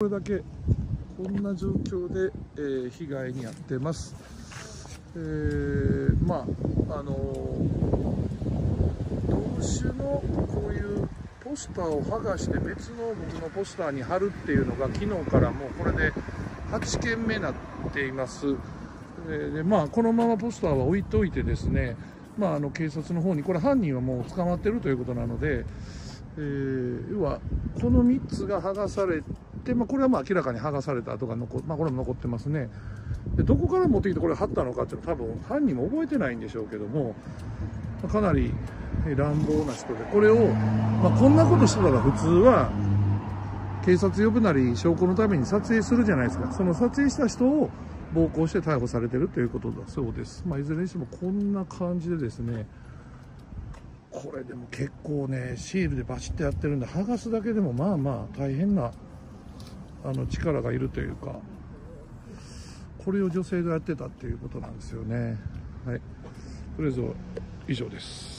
これだけこんな状況で、えー被害に遭ってます。えーまああの同種のこういうポスターを剥がして別の僕のポスターに貼るっていうのが昨日からもうこれで8件目になっています。えーでまあ、このままポスターは置いといてですね、まあ、あの警察の方にこれ犯人はもう捕まってるということなので、えー要はこの3つが剥がされて、まあ、これはまあ明らかに剥がされた跡が残、まあ、これも残ってますね。でどこから持ってきてこれ貼ったのかっていうのは多分犯人も覚えてないんでしょうけどもまあかなり乱暴な人で。これを、まあ、こんなことしてたら普通は警察呼ぶなり証拠のために撮影するじゃないですか。その撮影した人を暴行して逮捕されてるということだそうです、まあ、いずれにしてもこんな感じでですねこれでも結構ねシールでバシッとやってるんで剥がすだけでもまあまあ大変なあの力がいるというかこれを女性がやってたっていうことなんですよね。はい。とりあえず以上です。